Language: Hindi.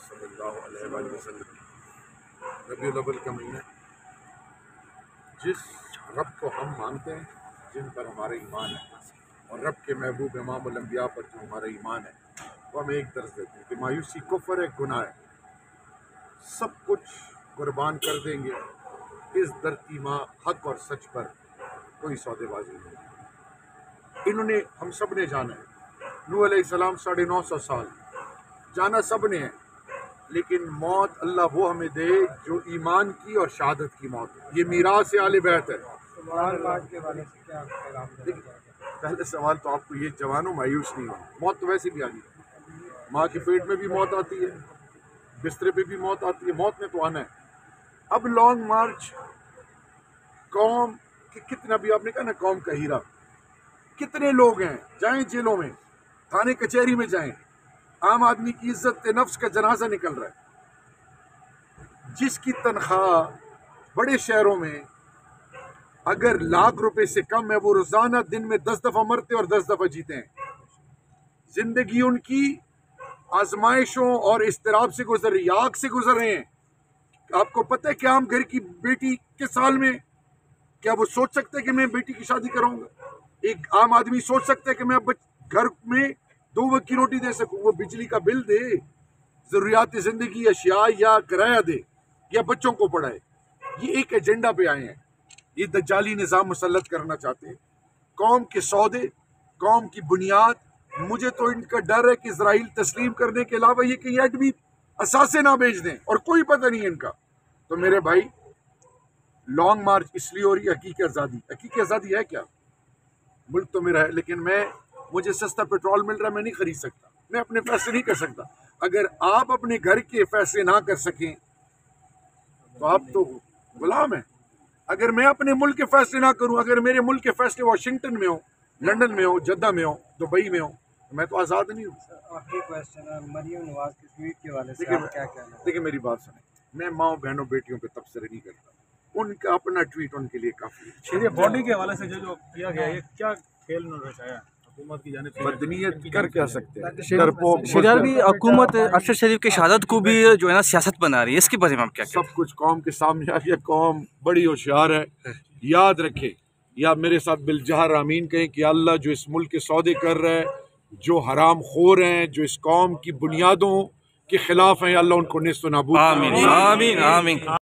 सल्लल्लाहु वसल्लम। महीना जिस रब को हम मानते हैं, जिन पर हमारा ईमान है, और रब के महबूब इमाम अम्बिया पर जो हमारा ईमान है, वो हमें एक दर्ज देते हैं कि मायूसी कुफर है, गुनाह है। सब कुछ कुर्बान कर देंगे। इस धरती माँ हक और सच पर कोई सौदेबाजी नहीं। इन्होंने, हम सबने जाना है। नू सलाम साढ़े नौ सौ साल। जाना सबने है। लेकिन मौत अल्लाह वो हमें दे जो ईमान की और शहादत की मौत ये मीरा से आले बेहतर पहले सवाल तो आपको ये, जवानों मायूस नहीं हो मौत तो वैसे भी आनी माँ के पेट में भी मौत आती है। बिस्तरे पे भी मौत आती है। मौत में तो आना है। अब लॉन्ग मार्च, कौम कि कितना भी आपने कहा ना, कौम का हीरा। कितने लोग हैं? जाएँ जेलों में। थाने कचहरी में जाएँ। आम आदमी की इज़्ज़त नफ्स का जनाजा निकल रहा है। जिसकी तनख्वाह बड़े शहरों में अगर लाख रुपए से कम है, वो रोज़ाना दिन में दस दफ़ा मरते और दस दफ़ा जीते हैं। ज़िंदगी उनकी आजमाइशों और इसतराब से गुजर रही, आग से गुजर रहे हैं। आपको पता है क्या हम घर की बेटी के साल में क्या वो सोच सकते हैं कि मैं बेटी की शादी कराऊँगा? एक आम आदमी सोच सकता है कि मैं घर में दो वक्त की रोटी दे सकूँ, वो बिजली का बिल दे, ज़रूरियात ज़िंदगी अशिया या किराया दे, या बच्चों को पढ़ाए। ये एक एजेंडा पे आए हैं। ये दजाली निज़ाम मुसलत करना चाहते हैं। कौम के सौदे, कौम की बुनियाद, मुझे तो इनका डर है कि इसराइल तस्लीम करने के अलावा ये कहीं एडमी असासे ना भेज दें, और कोई पता नहीं इनका। तो मेरे भाई, लॉन्ग मार्च इसलिए हो रही हकीकी आज़ादी। हकीकी आज़ादी है क्या? मुल्क तो मेरा है, लेकिन मैं मुझे सस्ता पेट्रोल मिल रहा है मैं नहीं खरीद सकता। मैं अपने फैसले नहीं कर सकता। अगर आप अपने घर के फैसले ना कर सकें तो आप तो गुलाम हैं। अगर मैं अपने मुल्क के फैसले ना करूँ अगर मेरे मुल्क के फैसले वाशिंगटन में हो लंदन में हो जद्दा में हो दुबई में हो तो मैं तो आज़ाद नहीं हूँ। आखिरी क्वेश्चन है मरियम नवाज़ की ट्वीट के वाले से आप क्या कहना देखिए मेरी बात सुने। मैं माओ बहनों बेटियों पे तबसरे नहीं करता उनका अपना ट्वीट उनके लिए काफ़ी है। बॉडी के हवाले से जो जो किया गया ये क्या खेल रचाया? बदनीयत कर क्या सकते हैं? भी हुकूमत अरशद शरीफ की शहादत को भी जो है ना सियासत बना रही है। इसके बारे में आप क्या सब कुछ कौम के सामने आ गया। कौम बड़ी होशियार है। याद रखे या मेरे साथ बिलजहर आमीन कहें कि अल्लाह जो इस मुल्क के सौदे कर रहा है जो हराम खोर हैं जो इस कौम की बुनियादों के खिलाफ हैं अल्लाह उनको निस्त नाबूद आमीन आमीन आमीन।